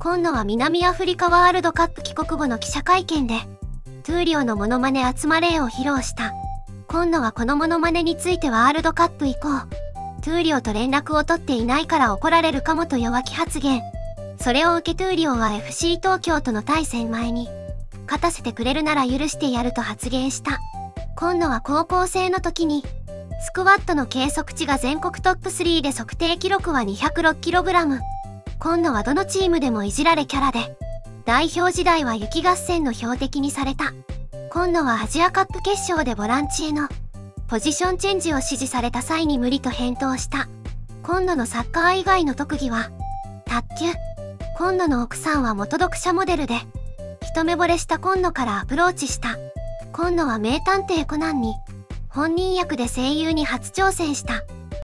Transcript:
今野は南アフリカワールドカップ帰国後の記者会見で、トゥーリオのモノマネ集まれを披露した。今野はこのモノマネについてワールドカップ以降、トゥーリオと連絡を取っていないから怒られるかもと弱気発言。それを受けトゥーリオは FC 東京との対戦前に、勝たせてくれるなら許してやると発言した。今野は高校生の時に、スクワットの計測値が全国トップ3で測定記録は 206kg。今野はどのチームでもいじられキャラで、代表時代は雪合戦の標的にされた。今野はアジアカップ決勝でボランチへのポジションチェンジを指示された際に無理と返答した。今野のサッカー以外の特技は、卓球。今野の奥さんは元読者モデルで、一目惚れした今野からアプローチした。今野は名探偵コナンに、本人役で声優に初挑戦した。